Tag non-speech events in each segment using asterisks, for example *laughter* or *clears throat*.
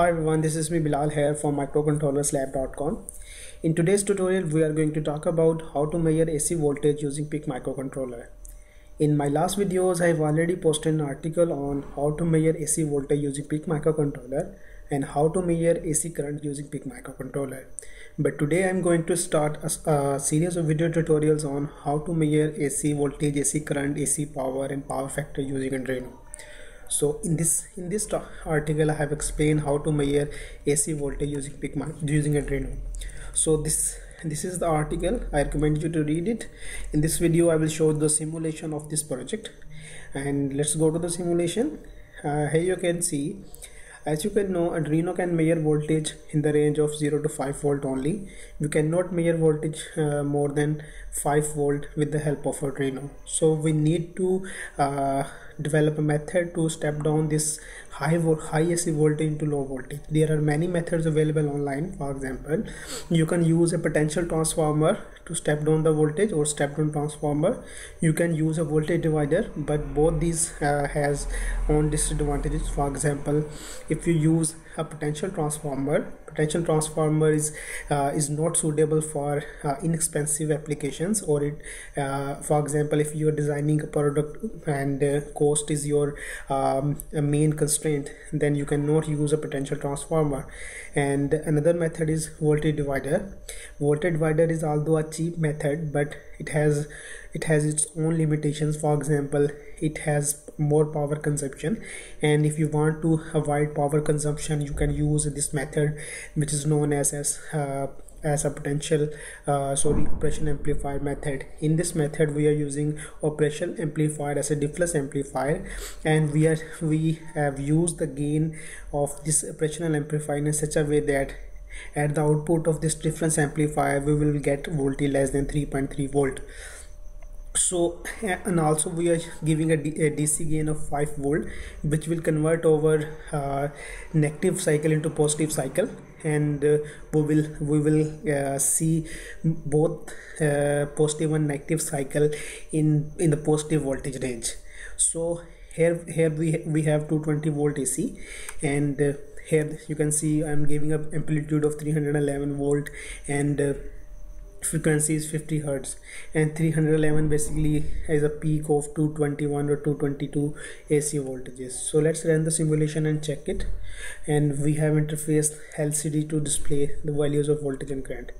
Hi everyone, this is me Bilal here from microcontrollerslab.com. In today's tutorial, we are going to talk about how to measure AC voltage using PIC microcontroller. In my last videos, I have already posted an article on how to measure AC voltage using PIC microcontroller and how to measure AC current using PIC microcontroller. But today I'm going to start a, a, series of video tutorials on how to measure AC voltage, AC current, AC power and power factor using Arduino. So in this in this article I have explained how to measure AC voltage using PIC using Arduino. So this this is the article I recommend you to read it. In this video I will show the simulation of this project and let's go to the simulation. Uh, here you can see as you can know, Arduino can measure voltage in the range of 0 to 5 volt only. You cannot measure voltage uh, more than 5 volt with the help of Arduino. So we need to uh, develop a method to step down this high high AC voltage into low voltage. There are many methods available online. For example, you can use a potential transformer to step down the voltage or step down transformer. You can use a voltage divider, but both these uh, has own disadvantages. For example, if you use a potential transformer. Potential transformer is uh, is not suitable for uh, inexpensive applications or it uh, for example if you are designing a product and uh, cost is your um, main constraint then you cannot use a potential transformer. And another method is voltage divider. Voltage divider is although a cheap method but it has it has its own limitations. For example it has more power consumption. And if you want to avoid power consumption you can use this method which is known as as uh, as a potential uh, sorry operation amplifier method. In this method we are using operation amplifier as a difference amplifier. And we are we have used the gain of this operational amplifier in such a way that at the output of this difference amplifier we will get voltage less than 3.3 volt so *clears throat* and also we are giving a, a dc gain of 5 volt which will convert over uh, negative cycle into positive cycle. And uh, we will we will uh, see both uh, positive and negative cycle in in the positive voltage range. So here here we we have 220 volt ac and uh, here you can see i'm giving a amplitude of 311 volt. And uh, frequency is 50 hertz and 311 basically has a peak of 221 or 222 AC voltages. So let's run the simulation and check it. And we have interfaced LCD to display the values of voltage and current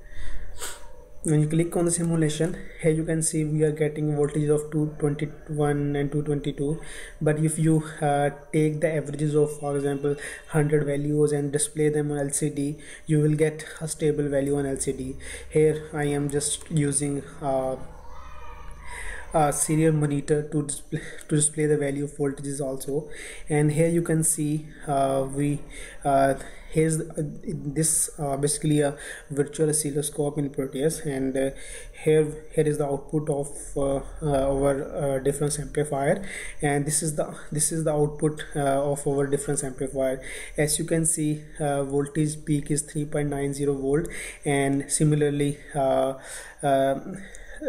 when you click on the simulation here you can see we are getting voltages of 221 and 222 but if you uh, take the averages of for example 100 values and display them on LCD you will get a stable value on LCD here I am just using uh, serial monitor to display to display the value of voltages also. And here you can see uh, we uh, here's uh, this uh, basically a virtual oscilloscope in Proteus. And uh, here here is the output of uh, uh, our uh, difference amplifier. And this is the this is the output of our difference amplifier. As you can see voltage peak is 3.90 volt. And similarly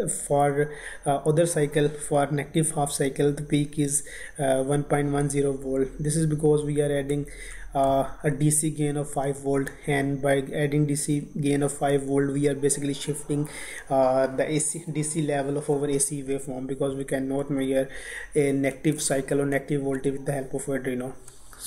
for uh, other cycle for negative half cycle the peak is uh, 1.10 volt. This is because we are adding uh, a DC gain of 5 volt and by adding DC gain of 5 volt we are basically shifting uh, the AC DC level of our AC waveform because we cannot measure a negative cycle or negative voltage with the help of Arduino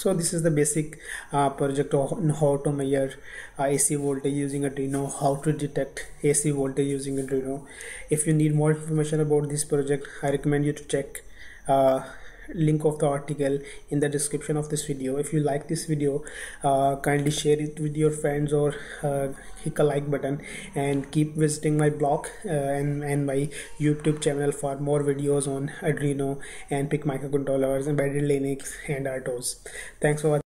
so this is the basic uh, project on how to measure uh, AC voltage using Arduino how to detect AC voltage using Arduino if you need more information about this project I recommend you to check uh, link of the article in the description of this video. If you like this video uh, kindly share it with your friends or uh, hit a like button and keep visiting my blog uh, and, and my youtube channel for more videos on arduino and pic microcontrollers embedded linux and RTOS thanks for watching